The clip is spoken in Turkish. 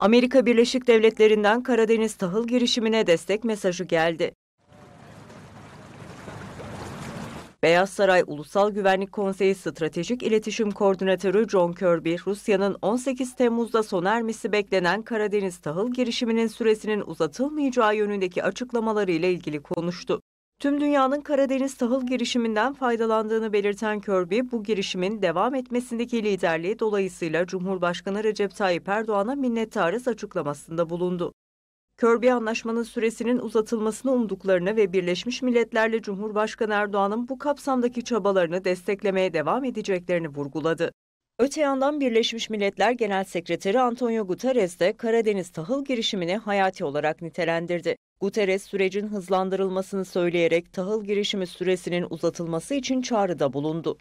Amerika Birleşik Devletleri'nden Karadeniz tahıl girişimine destek mesajı geldi. Beyaz Saray Ulusal Güvenlik Konseyi Stratejik İletişim Koordinatörü John Kirby, Rusya'nın 18 Temmuz'da sona ermesi beklenen Karadeniz tahıl girişiminin süresinin uzatılmayacağı yönündeki açıklamalarıyla ilgili konuştu. Tüm dünyanın Karadeniz tahıl girişiminden faydalandığını belirten Kirby, bu girişimin devam etmesindeki liderliği dolayısıyla Cumhurbaşkanı Recep Tayyip Erdoğan'a minnettarız açıklamasında bulundu. Kirby anlaşmanın süresinin uzatılmasını umduklarını ve Birleşmiş Milletler'le Cumhurbaşkanı Erdoğan'ın bu kapsamdaki çabalarını desteklemeye devam edeceklerini vurguladı. Öte yandan Birleşmiş Milletler Genel Sekreteri Antonio Guterres de Karadeniz tahıl girişimini hayati olarak nitelendirdi. Guterres sürecin hızlandırılmasını söyleyerek tahıl girişimi süresinin uzatılması için çağrıda bulundu.